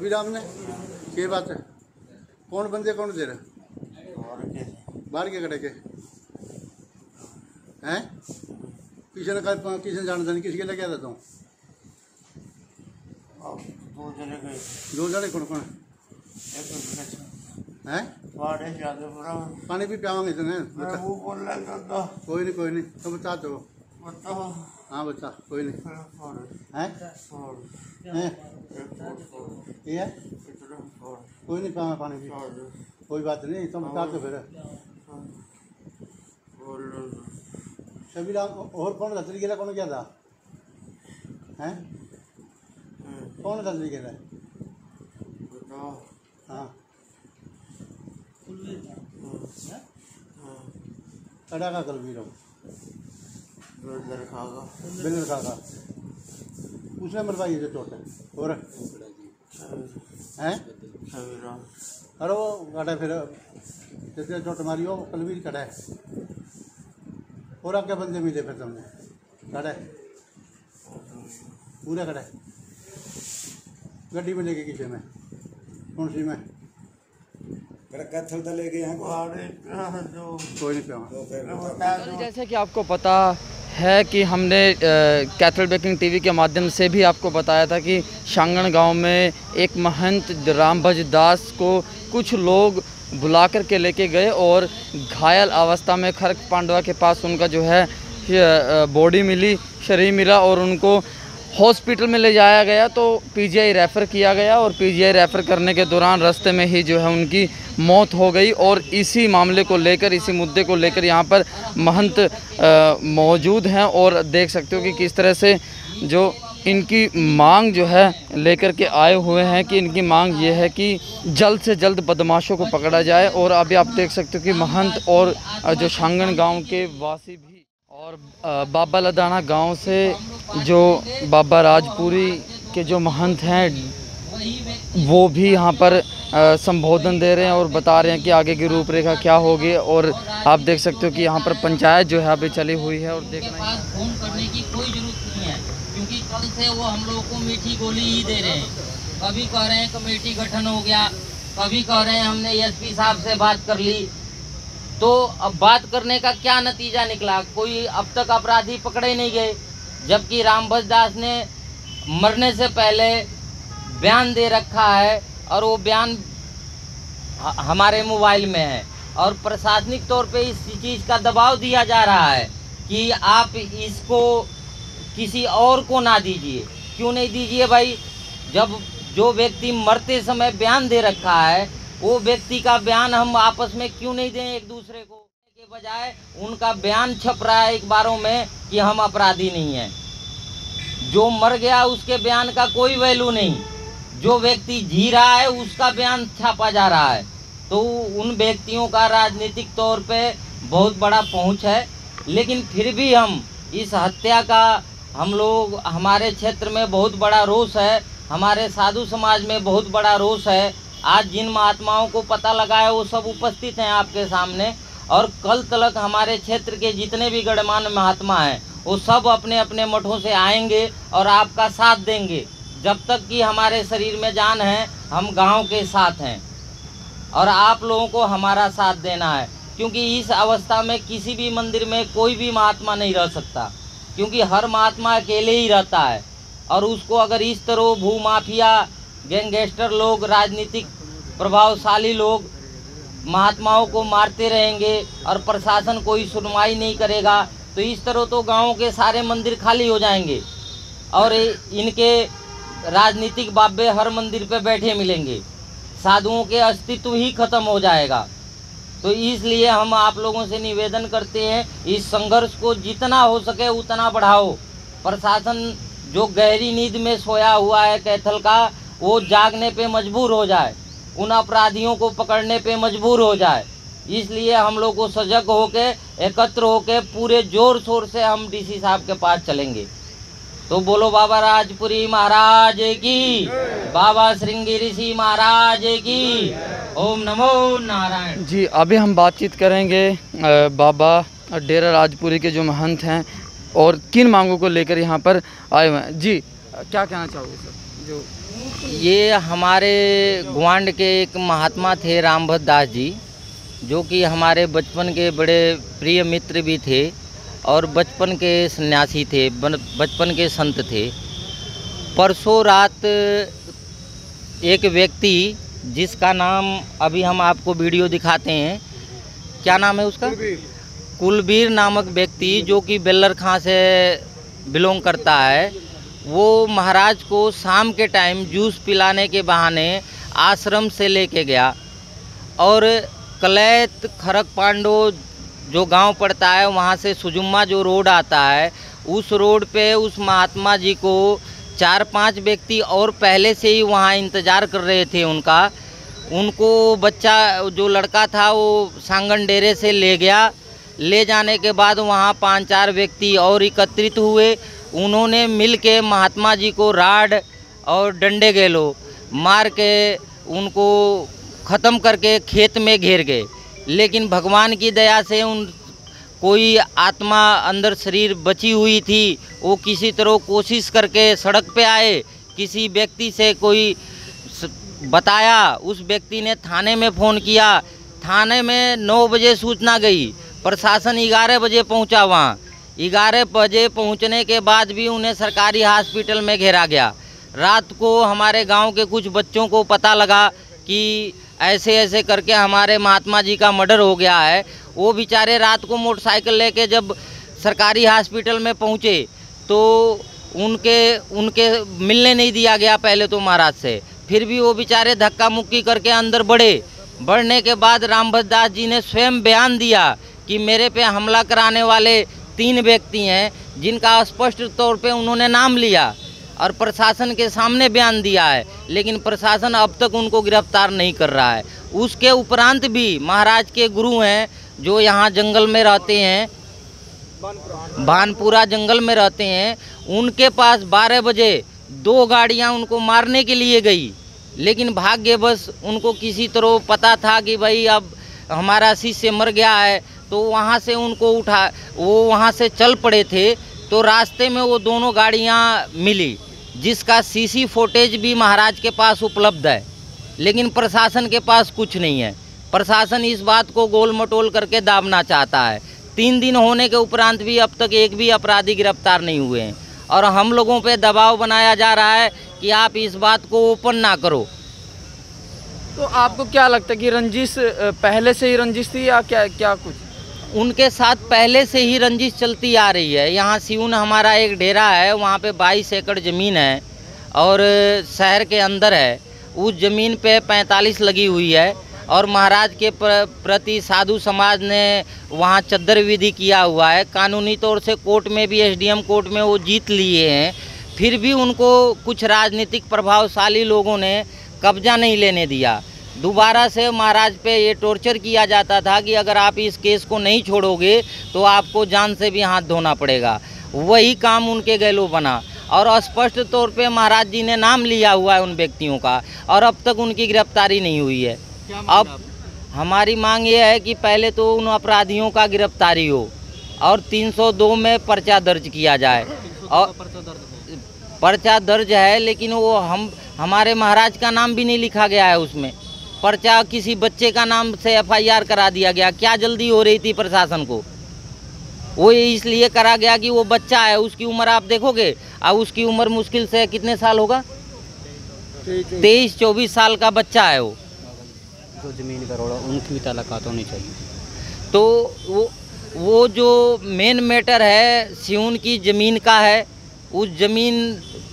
अभी राम ने ये बात है। कौन बंदे कौन दे रहा बाहर के कड़े के। हैं? किसी ने कहा किसी ने जानता नहीं किसी के लगे देता हूँ दो जने गए दो जने कौन कौन? हैं? पानी भी पियावांगे इतने। तो कोई नहीं कोई नहीं तुम बता दो। बताओ हाँ बता कोई नहीं हैं हैं ये है कोई नहीं पियावा पानी भी कोई बात नहीं तुम बता दो फिर सभी और कौन दस गया कौन क्या था हैं कौन दस गया हाँ कड़ा का कल भी रहो खागा बिल्कुल खागा उसने मरवाई है चोट और? हैं? अरे वो फिर जैसे चोट मारी हो कल भी कड़ा है। और बंदे मिले फिर तुमने? है। पूरा गड्डी में लेके किसे में? कौन सी में? तो लेके यहाँ। को बाड़े जो कोई नहीं जैसे कि आपको पता है कि हमने कैथल बेकिंग टीवी के माध्यम से भी आपको बताया था कि शांगण गाँव में एक महंत रामभज दास को कुछ लोग बुला कर के लेके गए और घायल अवस्था में खरक पांडवा के पास उनका जो है बॉडी मिली, शरीर मिला और उनको हॉस्पिटल में ले जाया गया तो पीजीआई रेफ़र किया गया और पीजीआई रेफ़र करने के दौरान रास्ते में ही जो है उनकी मौत हो गई और इसी मामले को लेकर, इसी मुद्दे को लेकर यहाँ पर महंत मौजूद हैं और देख सकते हो कि किस तरह से जो इनकी मांग जो है लेकर के आए हुए हैं कि इनकी मांग ये है कि जल्द से जल्द बदमाशों को पकड़ा जाए और अभी आप देख सकते हो कि महंत और जो शांगण गाँव के वासी भी और बाबा लदाना गाँव से जो बाबा राजपुरी के जो महंत हैं, वो भी यहाँ पर संबोधन दे रहे हैं और बता रहे हैं कि आगे की रूपरेखा क्या होगी और आप देख सकते हो कि यहाँ पर पंचायत जो है अभी चली हुई है और देखना ही- पास फ़ोन करने की कोई ज़रूरत नहीं है, क्योंकि कल से वो हम लोगों को मीठी गोली ही दे रहे हैं। कभी कह रहे हैं कमेटी गठन हो गया, कभी कह रहे हैं हमने एसपी साहब से बात कर ली। तो अब बात करने का क्या नतीजा निकला? कोई अब तक अपराधी पकड़े नहीं गए। जबकि रामभज दास ने मरने से पहले बयान दे रखा है और वो बयान हमारे मोबाइल में है। और प्रशासनिक तौर पे इस चीज़ का दबाव दिया जा रहा है कि आप इसको किसी और को ना दीजिए। क्यों नहीं दीजिए भाई? जब जो व्यक्ति मरते समय बयान दे रखा है, वो व्यक्ति का बयान हम आपस में क्यों नहीं दें एक दूसरे को? के बजाय उनका बयान छप रहा है अखबारों में कि हम अपराधी नहीं हैं। जो मर गया, उसके बयान का कोई वैल्यू नहीं। जो व्यक्ति जी रहा है, उसका बयान छापा जा रहा है। तो उन व्यक्तियों का राजनीतिक तौर पे बहुत बड़ा पहुँच है। लेकिन फिर भी हम इस हत्या का, हम लोग, हमारे क्षेत्र में बहुत बड़ा रोष है। हमारे साधु समाज में बहुत बड़ा रोष है। आज जिन महात्माओं को पता लगा है, वो सब उपस्थित हैं आपके सामने। और कल तलक हमारे क्षेत्र के जितने भी गणमान्य महात्मा हैं, वो सब अपने अपने मठों से आएँगे और आपका साथ देंगे। जब तक कि हमारे शरीर में जान है, हम गाँव के साथ हैं। और आप लोगों को हमारा साथ देना है, क्योंकि इस अवस्था में किसी भी मंदिर में कोई भी महात्मा नहीं रह सकता, क्योंकि हर महात्मा अकेले ही रहता है। और उसको अगर इस तरह भूमाफिया, गैंगस्टर लोग, राजनीतिक प्रभावशाली लोग महात्माओं को मारते रहेंगे और प्रशासन कोई सुनवाई नहीं करेगा तो इस तरह तो गाँव के सारे मंदिर खाली हो जाएँगे और इनके राजनीतिक बाबे हर मंदिर पे बैठे मिलेंगे। साधुओं के अस्तित्व ही खत्म हो जाएगा। तो इसलिए हम आप लोगों से निवेदन करते हैं, इस संघर्ष को जितना हो सके उतना बढ़ाओ। प्रशासन जो गहरी नींद में सोया हुआ है कैथल का, वो जागने पे मजबूर हो जाए। उन अपराधियों को पकड़ने पे मजबूर हो जाए। इसलिए हम लोग को सजग होके, एकत्र होके, पूरे ज़ोर शोर से हम डीसी साहब के पास चलेंगे। तो बोलो बाबा राजपुरी महाराज की, बाबा श्रृंगी ऋषि महाराज की। ओम नमो नारायण। जी, अभी हम बातचीत करेंगे बाबा डेरा राजपुरी के जो महंत हैं और किन मांगों को लेकर यहाँ पर आए हुए हैं। जी, क्या कहना चाहोगे सर? जो ये हमारे गुआंड के एक महात्मा थे रामभद्र दास जी जो कि हमारे बचपन के बड़े प्रिय मित्र भी थे और बचपन के सन्यासी थे बचपन के संत थे। परसों रात एक व्यक्ति जिसका नाम अभी हम आपको वीडियो दिखाते हैं क्या नाम है उसका? कुलबीर। नामक व्यक्ति जो कि बेल्लर खां से बिलोंग करता है। वो महाराज को शाम के टाइम जूस पिलाने के बहाने आश्रम से लेके गया। और कलैत, खरक पांडो जो गाँव पड़ता है, वहाँ से सुजुम्मा जो रोड आता है, उस रोड पे उस महात्मा जी को चार पाँच व्यक्ति और पहले से ही वहाँ इंतज़ार कर रहे थे उनका। उनको बच्चा, जो लड़का था, वो सांगन डेरे से ले गया। ले जाने के बाद वहाँ पाँच चार व्यक्ति और एकत्रित हुए। उन्होंने मिल के महात्मा जी को राड और डंडे गेलो मार के उनको ख़त्म करके खेत में घेर गए। लेकिन भगवान की दया से उन, कोई आत्मा अंदर शरीर बची हुई थी, वो किसी तरह कोशिश करके सड़क पे आए, किसी व्यक्ति से कोई बताया, उस व्यक्ति ने थाने में फ़ोन किया। थाने में नौ बजे सूचना गई, प्रशासन ग्यारह बजे पहुँचा वहाँ। ग्यारह बजे पहुँचने के बाद भी उन्हें सरकारी हॉस्पिटल में घेरा गया। रात को हमारे गाँव के कुछ बच्चों को पता लगा कि ऐसे ऐसे करके हमारे महात्मा जी का मर्डर हो गया है। वो बेचारे रात को मोटरसाइकिल लेके जब सरकारी हॉस्पिटल में पहुँचे तो उनके उनके मिलने नहीं दिया गया पहले तो महाराज से। फिर भी वो बेचारे धक्का मुक्की करके अंदर बढ़े। बढ़ने के बाद रामभद्र दास जी ने स्वयं बयान दिया कि मेरे पे हमला कराने वाले तीन व्यक्ति हैं, जिनका स्पष्ट तौर पे उन्होंने नाम लिया और प्रशासन के सामने बयान दिया है, लेकिन प्रशासन अब तक उनको गिरफ़्तार नहीं कर रहा है। उसके उपरांत भी महाराज के गुरु हैं, जो यहाँ जंगल में रहते हैं, भानपुरा जंगल में रहते हैं, उनके पास 12 बजे दो गाड़ियाँ उनको मारने के लिए गई। लेकिन भाग्य बस उनको किसी तरह पता था कि भाई अब हमारा शिष्य मर गया है तो वहाँ से उनको उठा, वो वहाँ से चल पड़े थे तो रास्ते में वो दोनों गाड़ियाँ मिली, जिसका सीसी फुटेज भी महाराज के पास उपलब्ध है। लेकिन प्रशासन के पास कुछ नहीं है। प्रशासन इस बात को गोल मटोल करके दाबना चाहता है। तीन दिन होने के उपरांत भी अब तक एक भी अपराधी गिरफ़्तार नहीं हुए हैं। और हम लोगों पे दबाव बनाया जा रहा है कि आप इस बात को ओपन ना करो। तो आपको क्या लगता है कि रंजिश पहले से ही रंजिश थी या क्या क्या कुछ? उनके साथ पहले से ही रंजिश चलती आ रही है। यहाँ सिउन हमारा एक डेरा है, वहाँ पे 22 एकड़ ज़मीन है और शहर के अंदर है। उस ज़मीन पे 45 लगी हुई है और महाराज के प्र- प्रति साधु समाज ने वहाँ चद्दर विधि किया हुआ है। कानूनी तौर से कोर्ट में भी, एसडीएम कोर्ट में वो जीत लिए हैं। फिर भी उनको कुछ राजनीतिक प्रभावशाली लोगों ने कब्जा नहीं लेने दिया। दोबारा से महाराज पे ये टॉर्चर किया जाता था कि अगर आप इस केस को नहीं छोड़ोगे तो आपको जान से भी हाथ धोना पड़ेगा। वही काम उनके गैलो बना। और स्पष्ट तौर पे महाराज जी ने नाम लिया हुआ है उन व्यक्तियों का और अब तक उनकी गिरफ्तारी नहीं हुई है। अब हमारी मांग ये है कि पहले तो उन अपराधियों का गिरफ्तारी हो और 302 में पर्चा दर्ज किया जाए। और पर्चा दर्ज है लेकिन वो हम हमारे महाराज का नाम भी नहीं लिखा गया है उसमें। पर्चा किसी बच्चे का नाम से एफआईआर करा दिया गया। क्या जल्दी हो रही थी प्रशासन को? वो इसलिए करा गया कि वो बच्चा है उसकी उम्र आप देखोगे? अब उसकी उम्र मुश्किल से कितने साल होगा? तेईस चौबीस साल का बच्चा है वो। जो ज़मीन का रोड़ा उनकी भी तलाकात होनी चाहिए। तो वो वो जो मेन मैटर है सिउन की ज़मीन का है उस ज़मीन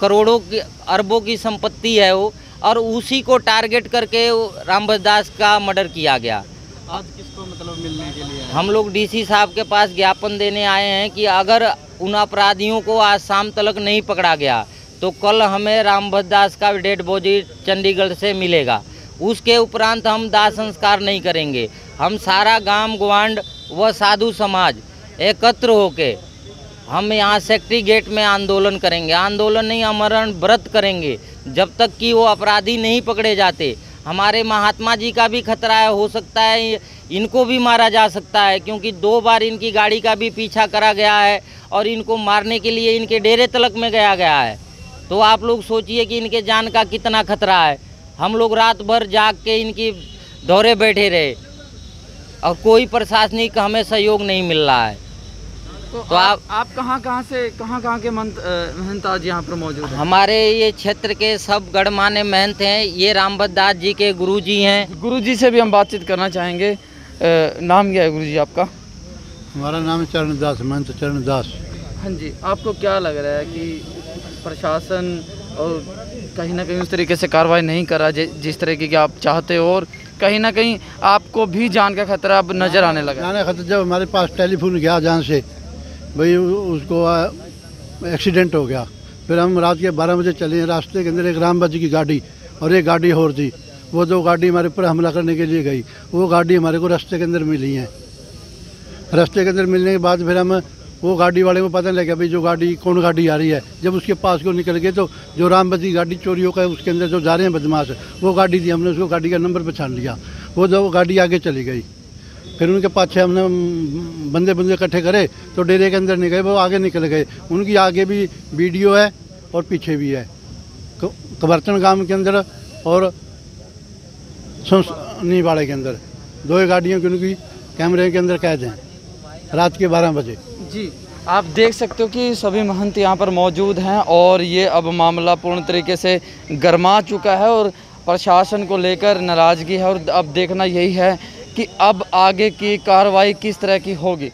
करोड़ों की अरबों की संपत्ति है वो। और उसी को टारगेट करके रामभद्र दास का मर्डर किया गया। आज किसको मतलब मिलने के लिए हम लोग डीसी साहब के पास ज्ञापन देने आए हैं कि अगर उन अपराधियों को आज शाम तक नहीं पकड़ा गया तो कल हमें रामभद्र दास का डेड बॉडी चंडीगढ़ से मिलेगा। उसके उपरांत हम दाह संस्कार नहीं करेंगे। हम सारा गाँव ग्वांड व साधु समाज एकत्र होके हम यहाँ सेक्ट्री गेट में आंदोलन करेंगे। आंदोलन नहीं, अमरण व्रत करेंगे। जब तक कि वो अपराधी नहीं पकड़े जाते। हमारे महात्मा जी का भी खतरा है, हो सकता है इनको भी मारा जा सकता है, क्योंकि दो बार इनकी गाड़ी का भी पीछा करा गया है और इनको मारने के लिए इनके डेरे तलक में गया गया है। तो आप लोग सोचिए कि इनके जान का कितना खतरा है। हम लोग रात भर जाग के इनकी दौरे बैठे रहे। और कोई प्रशासनिक हमें सहयोग नहीं मिल रहा है। तो, तो आप आप- कहाँ कहाँ से कहाँ कहाँ के मंत महंत आज यहाँ पर मौजूद हैं? हमारे ये क्षेत्र के सब गणमान्य महंत हैं। ये रामभद्र दास जी के गुरु गुरुजी हैं। गुरुजी से भी हम बातचीत करना चाहेंगे। नाम क्या है गुरुजी आपका? हमारा नाम है चरणदास महंत चरणदास हाँ जी आपको क्या लग रहा है कि प्रशासन और कहीं ना कहीं उस तरीके से कार्रवाई नहीं कर रहा जिस तरीके की आप चाहते हो और कहीं ना कहीं आपको भी जान का खतरा अब नज़र आने लगा जाने खतर जब हमारे पास टेलीफोन गया जहाँ से भाई उसको एक्सीडेंट हो गया। फिर हम रात के बारह बजे चले रास्ते के अंदर एक राम जी की गाड़ी और एक गाड़ी और थी। वो दो गाड़ी हमारे ऊपर हमला करने के लिए गई। वो गाड़ी हमारे को रास्ते के अंदर मिली है। रास्ते के अंदर मिलने के बाद फिर हम, वो गाड़ी वाले को पता लगा, भाई, जो गाड़ी, कौन गाड़ी आ रही है? जब उसके पास को निकल गए तो जो की गाड़ी चोरी होकर उसके अंदर जो जा रहे हैं बदमाश, वो गाड़ी थी। हमने उसको गाड़ी का नंबर पहचान लिया। वो दो गाड़ी आगे चली गई। फिर उनके पाछे हमने बंदे बंदे इकट्ठे करे तो डेरे के अंदर नहीं गए वो आगे निकल गए। उनकी आगे भी वीडियो है और पीछे भी है। कबर्तन गाँव के अंदर और सुनी वाले के अंदर। दो गाड़ियों की उनकी कैमरे के अंदर कैद हैं, रात के बारह बजे। जी, आप देख सकते हो कि सभी महंत यहाँ पर मौजूद हैं और ये अब मामला पूर्ण तरीके से गरमा चुका है और प्रशासन को लेकर नाराज़गी है और अब देखना यही है कि अब आगे की कार्रवाई किस तरह की होगी?